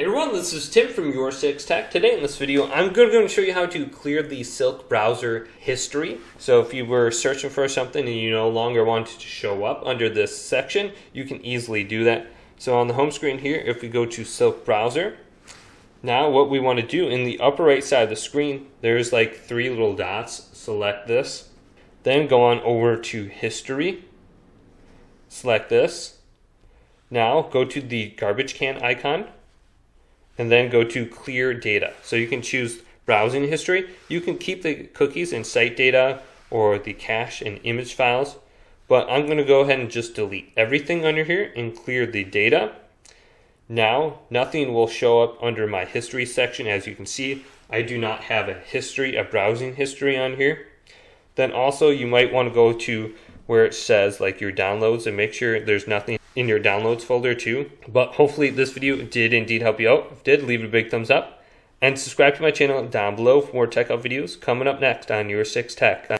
Hey everyone, this is Tim from Your Six Tech. Today in this video, I'm going to show you how to clear the Silk browser history. So if you were searching for something and you no longer want it to show up under this section, you can easily do that. So on the home screen here, if we go to Silk browser, now what we want to do in the upper right side of the screen, there's like three little dots. Select this. Then go on over to history. Select this. Now go to the garbage can icon and then go to clear data. So you can choose browsing history. You can keep the cookies and site data or the cache and image files, but I'm going to go ahead and just delete everything under here and clear the data. Now, nothing will show up under my history section. As you can see, I do not have a history, a browsing history on here. Then also you might want to go to where it says like your downloads and make sure there's nothing in your downloads folder too. But hopefully this video did indeed help you out. If did, leave it a big thumbs up. And subscribe to my channel down below for more tech up videos coming up next on Your 6 Tech.